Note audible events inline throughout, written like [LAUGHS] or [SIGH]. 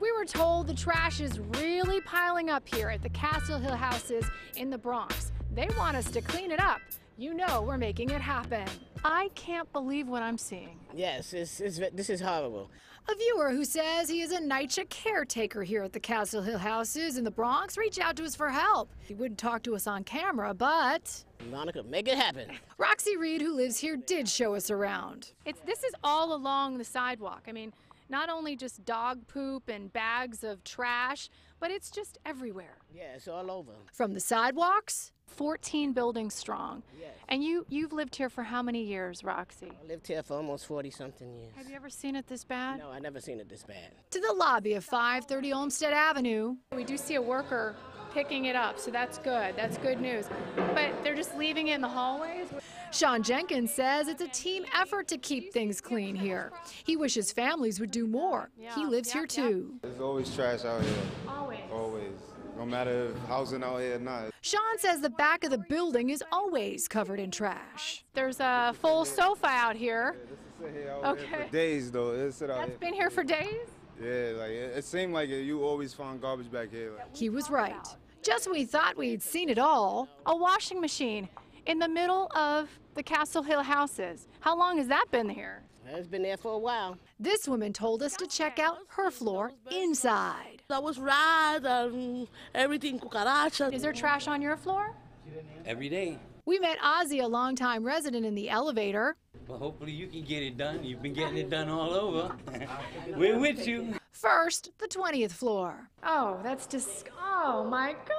We were told the trash is really piling up here at the Castle Hill houses in the Bronx. They want us to clean it up. You know we're making it happen. I can't believe what I'm seeing. Yes, it's, it's, this is horrible. A viewer who says he is a NYCHA caretaker here at the Castle Hill houses in the Bronx reached out to us for help. He wouldn't talk to us on camera, but Monica, make it happen. Roxy Reed, who lives here, did show us around. It's this is all along the sidewalk. I mean, not only just dog poop and bags of trash, but it's just everywhere. Yeah, it's all over. From the sidewalks, 14 buildings strong. Yes. And you you've lived here for how many years, Roxy? I lived here for almost 40 something years. Have you ever seen it this bad? No, I never seen it this bad. To the lobby of 530 Olmstead Avenue. We do see a worker picking it up, so that's good. That's good news. But they're just leaving it in the hallways. Sean Jenkins says it's a team effort to keep things clean here. He wishes families would do more. He lives here too. There's always trash out here. Always. Always. No matter if housing out here or not. Sean says the back of the building is always covered in trash. There's a full sofa out here. Sit here Okay. for days though. It sit out That's here. been here for days. Yeah, like it, it seemed like you always found garbage back here. Like. He was right. Just when we thought we'd seen it all, a washing machine in the middle of the Castle Hill houses. How long has that been here? It's been there for a while. This woman told us to check out her floor inside. That was rat and everything, cucaracha. Is there trash on your floor? every day. We met Ozzy, a longtime resident, in the elevator. But hopefully you can get it done. You've been getting it done all over. [LAUGHS] We're with you. First, the 20th floor. Oh, that's just. Oh my God.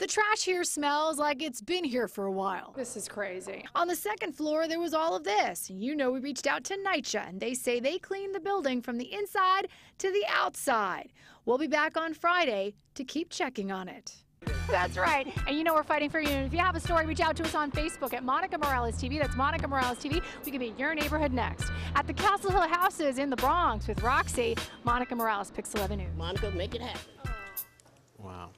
The trash here smells like it's been here for a while. This is crazy. On the second floor, there was all of this. You know, we reached out to NYCHA, and they say they cleaned the building from the inside to the outside. We'll be back on Friday to keep checking on it. That's right. And you know we're fighting for you. And if you have a story, reach out to us on Facebook at Monica Morales TV. That's Monica Morales TV. We can be your neighborhood next. At the Castle Hill houses in the Bronx with Roxy, Monica Morales, PIX11 News. Monica, make it happen. Wow.